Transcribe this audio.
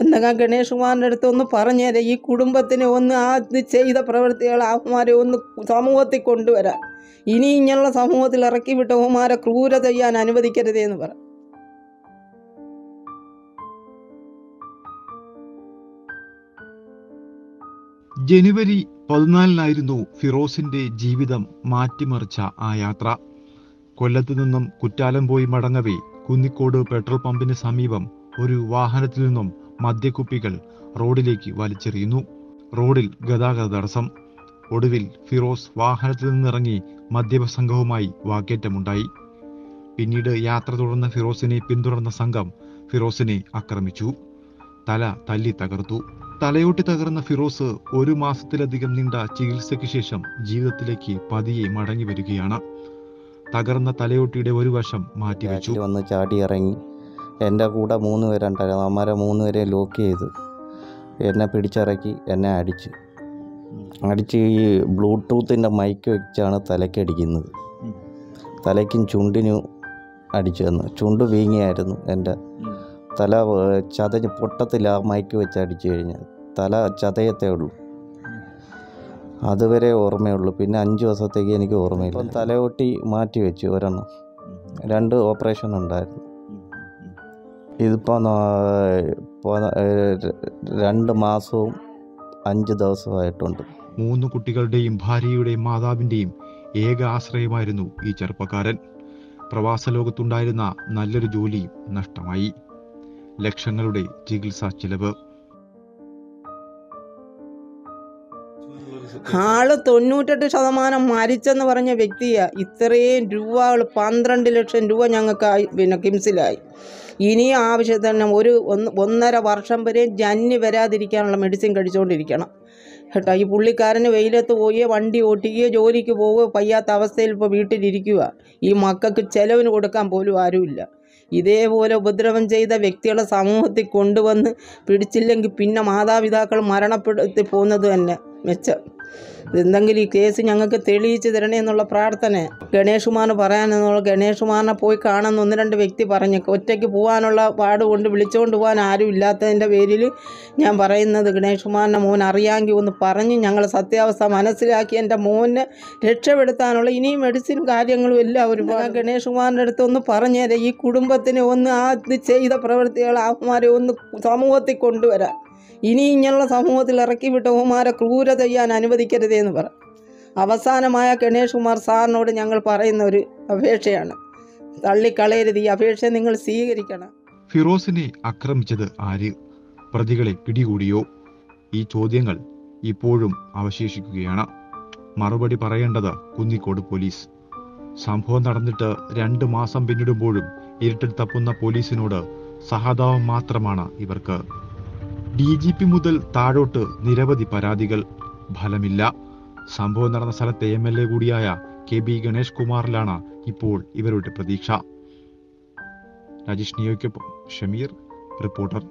എന്തെങ്കിലും ഗണേഷ് കുമാറിന്റെ അടുത്ത് ഒന്ന് പറഞ്ഞേരെ ഈ കുടുംബത്തിന് ഒന്ന് ആ ചെയ്ത പ്രവൃത്തികൾ അവന്മാരെ ഒന്ന് സമൂഹത്തിൽ കൊണ്ടുവരാൻ ഇനി ഇങ്ങനെയുള്ള സമൂഹത്തിൽ ഇറക്കി വിട്ട അവന്മാരെ ക്രൂര ചെയ്യാൻ അനുവദിക്കരുതേ എന്ന് പറ. ജനുവരി പതിനാലിനായിരുന്നു ഫിറോസിന്റെ ജീവിതം മാറ്റിമറിച്ച ആ യാത്ര. കൊല്ലത്തു നിന്നും കുറ്റാലം പോയി മടങ്ങവേ കുന്നിക്കോട് പെട്രോൾ പമ്പിന് സമീപം ഒരു വാഹനത്തിൽ നിന്നും മദ്യക്കുപ്പികൾ റോഡിലേക്ക് വലിച്ചെറിയുന്നു. റോഡിൽ ഗതാഗത തടസ്സം. ഒടുവിൽ ഫിറോസ് വാഹനത്തിൽ നിന്നിറങ്ങി മദ്യപ സംഘവുമായി വാക്കേറ്റമുണ്ടായി. പിന്നീട് യാത്ര തുടർന്ന ഫിറോസിനെ പിന്തുടർന്ന സംഘം ഫിറോസിനെ ആക്രമിച്ചു. തല തല്ലി തകർത്തു. തലയോട്ടി തകർന്ന ഫിറോസ് ഒരു മാസത്തിലധികം നീണ്ട ചികിത്സയ്ക്ക് ശേഷം ജീവിതത്തിലേക്ക് പതിയെ മടങ്ങി വരികയാണ്. തകർന്ന തലയോട്ടിയുടെ ഒരു വശം മാറ്റിവെച്ചു. വന്ന് ചാടി ഇറങ്ങി എന്റെ കൂടെ മൂന്ന് പേരുണ്ടായിരുന്നു അമ്മമാരെ മൂന്ന് പേരെ ലോക്ക് ചെയ്ത് എന്നെ പിടിച്ചിറക്കി എന്നെ അടിച്ച്. അടിച്ച് ഈ ബ്ലൂടൂത്തിന്റെ മൈക്ക് വെച്ചാണ് തലയ്ക്കടിക്കുന്നത് തലയ്ക്കും ചുണ്ടിനും അടിച്ചു തന്നു. ചുണ്ട് വീങ്ങിയായിരുന്നു എന്റെ. തല ചതഞ്ഞ് പൊട്ടത്തില്ല ആ മൈക്ക് വെച്ച് അടിച്ചു കഴിഞ്ഞാൽ തല ചതയത്തേ ഉള്ളൂ. അതുവരെ ഓർമ്മയുള്ളൂ. പിന്നെ അഞ്ച് ദിവസത്തേക്ക് എനിക്ക് ഓർമ്മയില്ല. തലയൊട്ടി മാറ്റി വെച്ചു ഒരെണ്ണം. രണ്ട് ഓപ്പറേഷൻ ഉണ്ടായിരുന്നു. ഇതിപ്പോൾ രണ്ട് മാസവും അഞ്ച് ദിവസമായിട്ടുണ്ട്. മൂന്ന് കുട്ടികളുടെയും ഭാര്യയുടെയും മാതാവിന്റെയും ഏക ആശ്രയമായിരുന്നു ഈ ചെറുപ്പക്കാരൻ. പ്രവാസ ലോകത്തുണ്ടായിരുന്ന നല്ലൊരു ജോലിയും നഷ്ടമായി. ലക്ഷങ്ങളുടെ ചികിത്സാ ചിലവ്. ആൾ തൊണ്ണൂറ്റെട്ട് ശതമാനം മരിച്ചെന്ന് പറഞ്ഞ വ്യക്തിയാ ഇത്രയും രൂപകൾ പന്ത്രണ്ട് ലക്ഷം രൂപ ഞങ്ങൾക്ക് പിന്നെ കിംസിലായി. ഇനി ആവശ്യത്തിന് ഒരു ഒന്ന് ഒന്നര വർഷം വരെ ജന്നി വരാതിരിക്കാനുള്ള മെഡിസിൻ കഴിച്ചുകൊണ്ടിരിക്കണം കേട്ടോ ഈ പുള്ളിക്കാരന് വെയിലത്ത് പോയി വണ്ടി ഓട്ടിക്കുകയോ ജോലിക്ക് പോവുകയോ പയ്യാത്ത അവസ്ഥയിൽ ഇപ്പോൾ വീട്ടിലിരിക്കുക. ഈ മക്കൾക്ക് ചെലവിന് കൊടുക്കാൻ പോലും ആരുമില്ല. ഇതേപോലെ ഉപദ്രവം ചെയ്ത വ്യക്തികളെ സമൂഹത്തിൽ കൊണ്ടുവന്ന് പിടിച്ചില്ലെങ്കിൽ പിന്നെ മാതാപിതാക്കൾ മരണപ്പെടുത്തി പോകുന്നത് തന്നെ. മെച്ചം. എന്തെങ്കിലും ഈ കേസ് ഞങ്ങൾക്ക് തെളിയിച്ച് തരണേ എന്നുള്ള പ്രാർത്ഥന. ഗണേഷുമാർ പറയാനെന്നുള്ള ഗണേഷുമാറിനെ പോയി കാണുന്ന ഒന്ന് രണ്ട് വ്യക്തി പറഞ്ഞു. ഒറ്റയ്ക്ക് പോകാനുള്ള പാട് കൊണ്ട് വിളിച്ചുകൊണ്ട് പോകാൻ ആരും ഇല്ലാത്തതിന്റെ പേരിൽ ഞാൻ പറയുന്നത് ഗണേഷുമാറിന്റെ മോൻ അറിയാമെങ്കിൽ ഒന്ന് പറഞ്ഞ് ഞങ്ങൾ സത്യാവസ്ഥ മനസ്സിലാക്കി എന്റെ മോനെ രക്ഷപ്പെടുത്താനുള്ള ഇനിയും മെഡിസിൻ കാര്യങ്ങളും എല്ലാം ഒരു ഗണേഷുമാറിന്റെ അടുത്ത് ഒന്ന് പറഞ്ഞേരെ ഈ കുടുംബത്തിന് ഒന്ന് ആ ചെയ്ത പ്രവൃത്തികൾ അവന്മാരെ ഒന്ന് സമൂഹത്തിൽ കൊണ്ടുവരാൻ. ഇനി ഇങ്ങനെയുള്ള സമൂഹത്തിൽ ഇറക്കി വിട്ട അവന്മാരെ ക്രൂരത ചെയ്യാൻ അനുവദിക്കരുതേ എന്ന് പറ. അവസാനമായ ഗണേഷ് കുമാർ സാറിനോട് ഞങ്ങൾ പറയുന്ന ഒരു അപേക്ഷയാണ്. തള്ളിക്കളയരുത്. ഈ അപേക്ഷ നിങ്ങൾ സ്വീകരിക്കണം. ഫിറോസിനെ ആക്രമിച്ചത് ആര്? പ്രതികളെ പിടികൂടിയോ? ഈ ചോദ്യങ്ങൾ ഇപ്പോഴും അവശേഷിക്കുകയാണ്. മറുപടി പറയേണ്ടത് കുന്നിക്കോട് പോലീസ്. സംഭവം നടന്നിട്ട് രണ്ട് മാസം പിന്നിടുമ്പോഴും ഇരുട്ടിൽ തപ്പുന്ന പോലീസിനോട് സഹതാപം മാത്രമാണ് ഇവർക്ക്. ഡി ജി പി മുതൽ താഴോട്ട് നിരവധി പരാതികൾ. ഫലമില്ല. സംഭവം നടന്ന സ്ഥലത്തെ എം എൽ എ കൂടിയായ കെ ബി ഗണേഷ് കുമാറിലാണ് ഇപ്പോൾ ഇവരുടെ പ്രതീക്ഷ. രാജേഷ് നിയോയ്ക്കൊപ്പം ഷമീർ റിപ്പോർട്ടർ.